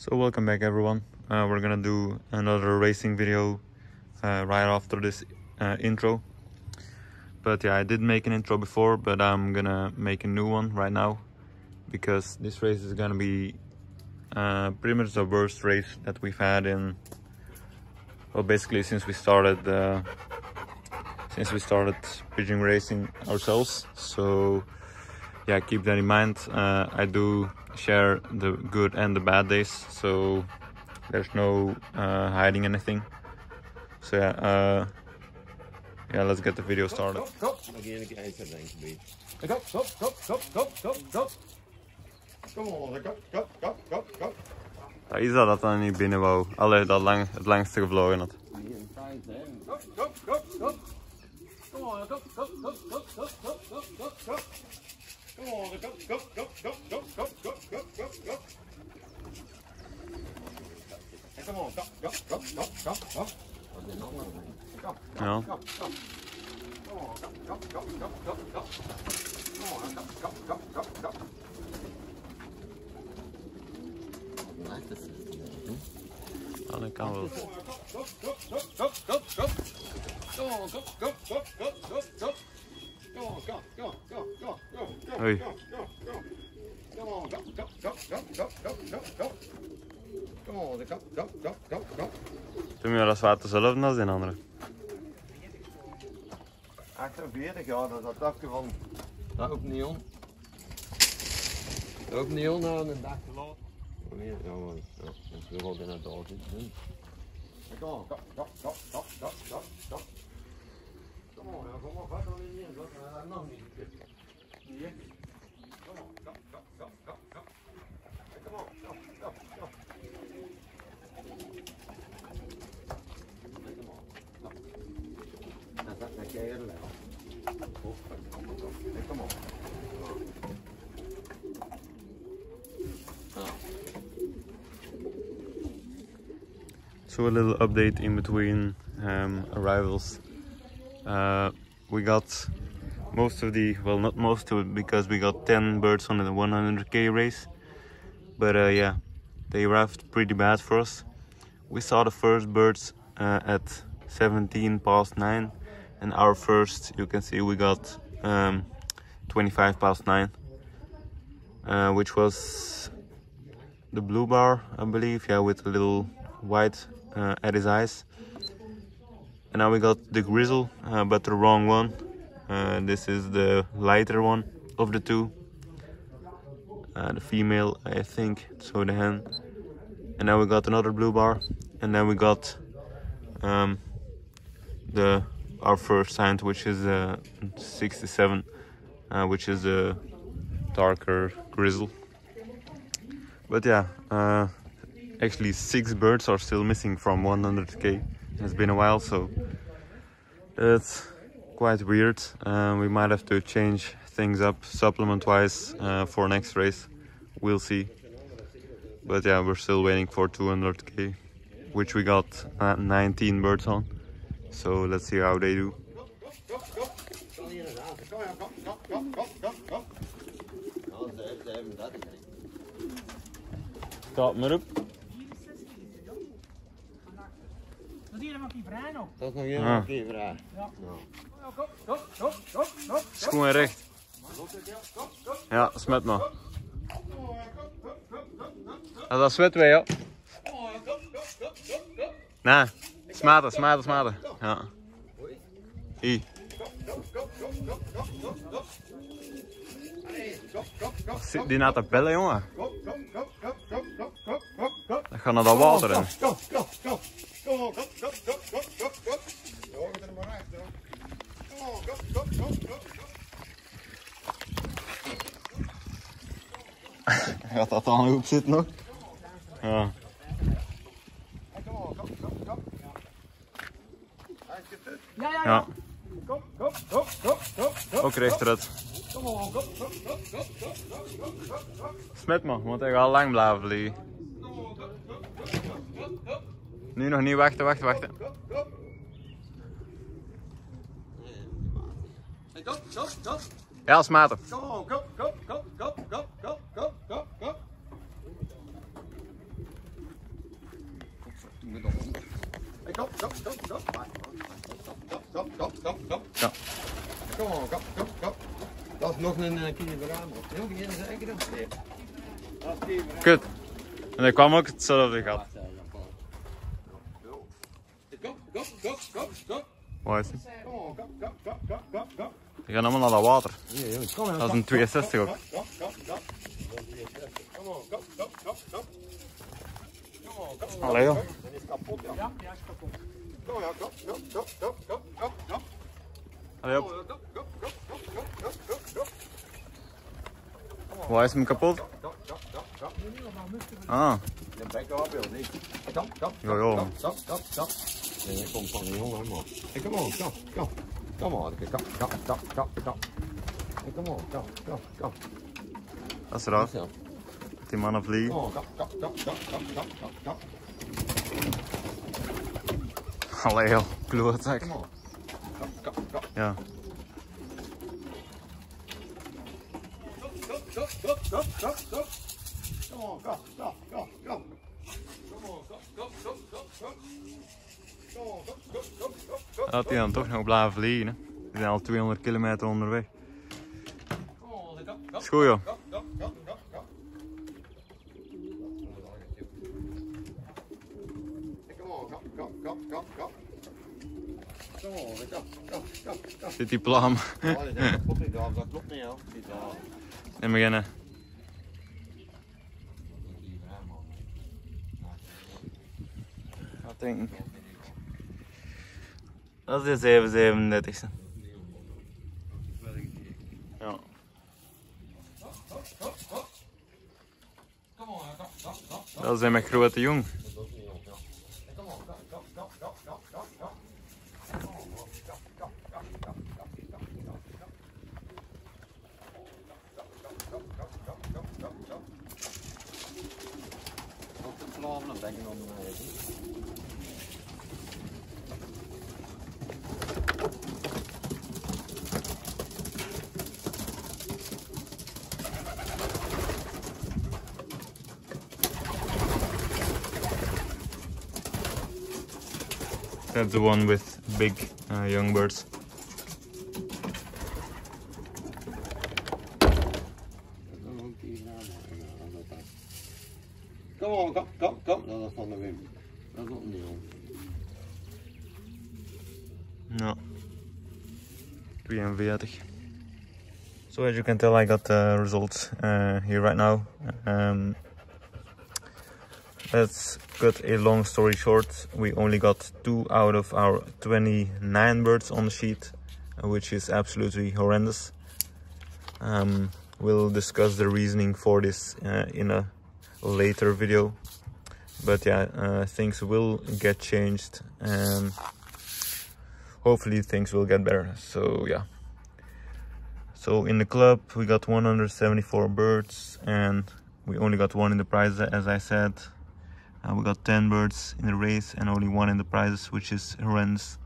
So welcome back everyone. Uh, we're gonna do another racing video uh, right after this uh, intro. But yeah, I did make an intro before, but I'm gonna make a new one right now because this race is gonna be uh, pretty much the worst race that we've had in well basically since we started uh, since we started pigeon racing ourselves. So yeah, keep that in mind. Uh, I do share the good and the bad days, so there's no uh, hiding anything. So yeah, uh, yeah, let's get the video started. Go, go, go, go, go, go, go. Come on, go, go, go, go, go. Ja, Isa dat dan niet binnen wou. Allee, dat lang, het langste gevlogen had. Go, go, go, go. Come on, go, go, go, go, go, go, go, go, go. Come on, go, go, go, go, go, go, go, go, go, go. Hey, come on, go, go, go, go, go, go. No. I think I will. Go, go, go, go, go, go, go, go, go, go, go, go. Hey. Come on, go, go, go, go, go, ja, go. Come on, go, Dat go, go, go. Tun wir das Wasser selbst noch den anderen? 48, ja, dat van. Daar op neon. Op neon aan een dag te laat. Oh nee, ja, man. Ja, dat is wel bijna daar. Kom on, kom, kom, kom, kom, kom, kom. Kom on, ja, kom maar verder in hier, dat nou, niet. So a little update in between um, arrivals. Uh, we got most of the, well not most of it because we got 10 birds on the 100k race. But uh, yeah, they arrived pretty bad for us. We saw the first birds uh, at 17 past 9 and our first, you can see we got um, 25 past 9. Uh, which was the blue bar, I believe, yeah, with a little white uh, at his eyes. And now we got the grizzle, uh, but the wrong one. Uh, this is the lighter one of the two. Uh, the female, I think, so the hen. And now we got another blue bar, and then we got um, the our first hind, which is uh, 67, uh, which is a darker grizzle. But yeah, uh, actually six birds are still missing from 100k. It's been a while, so that's quite weird. Uh, we might have to change things up supplement-wise uh, for next race. We'll see. But yeah, we're still waiting for 200k, which we got uh, 19 birds on. So let's see how they do. Ja, ze hebben dat maar op. Dat is hier helemaal niet nog. Dat is nog helemaal een vraag. Go, Schoen recht. Ja, smet maar. Ja, dat smet wij, ja. Nee, smaten, smaten, smaten. Ja. Zit die nou naar de bellen, jongen? Dat gaan naar dat water in. Gaat dat dan hoop zit nog? Ja. Ja. Kom, kom, kom, kom, kom. Ook rechteruit. Kom, kom, kom, kom, kom, kom. Smet me, want hij gaat lang blijven vliegen. Nu nog niet wachten, wachten, wachten. Ja, smaten. Kom, kom, kom, kom, kom, kom, kom. Stop, stop, stop, stop. Stop, stop, stop, stop. Ja. Kom op, stop, stop, stop. Dat is nog een kilo verhaal. Heel geen zeker dat is Kut. En er kwam ook hetzelfde gat. Kom, kom, kom, kom, kom. Mooi. Kom, kom, kom, kom, kom, kom. Die gaan allemaal naar dat water. Dat is een 62 ook. Allee joh kapot, ja. Ja, ja, is kapot. Go, ja, go, go, go, go, go, go, go. Go, go, go, go, go, go, go, go. Waar is hem kapot? Ah. De bek wil niet. Ja, ja. Stop, stop, stop. Nee, kom van jongen, man. Kom come on, kom. Kom Come kom, go, go, kom, go, kom, ik kom, on, kom. Dat is raar. Die mannen vliegen. Oh, go, kom, go, go, kom, go. Allee joh, klootzak. Ja. Had hij dan toch nog blijven vliegen. We zijn al 200 kilometer onderweg. Is goed joh. kom, kom, kom. Kom, kom, kom, kom. Zit die plam? Ja, oh, dat klopt niet, dat klopt niet. En beginnen. Wat denk? Dat is de 737ste. Ja. Dat zijn mijn grote jong. That's the one with big uh, young birds. Ook niet om. No. 43. So as you can tell, I got the results uh, here right now. Um, let's cut a long story short. We only got two out of our 29 birds on the sheet, which is absolutely horrendous. Um, we'll discuss the reasoning for this uh, in a later video. But yeah, uh, things will get changed. and hopefully things will get better. So yeah. So in the club we got 174 birds and we only got one in the prize as i said. Uh, we got 10 birds in the race and only one in the prizes which is horrendous.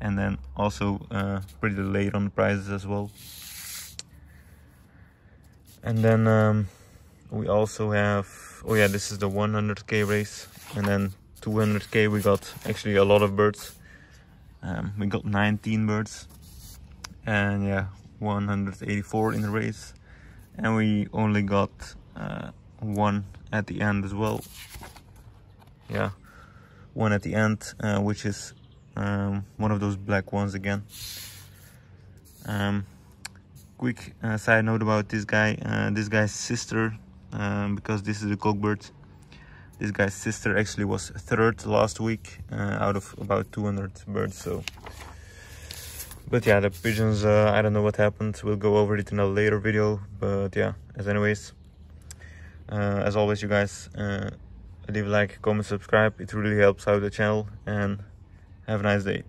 And then also uh, pretty late on the prizes as well. And then um, we also have oh yeah this is the 100k race and then 200k we got actually a lot of birds. Um, we got 19 birds and yeah 184 in the race. And we only got uh, one at the end as well. Yeah one at the end uh, which is um, one of those black ones again. Um, quick uh, side note about this guy uh, this guy's sister um, because this is a cockbird this guy's sister actually was third last week uh, out of about 200 birds so. But yeah the pigeons uh, i don't know what happened. We'll go over it in a later video but yeah as anyways uh, as always you guys uh, leave a like comment subscribe. It really helps out the channel and have a nice day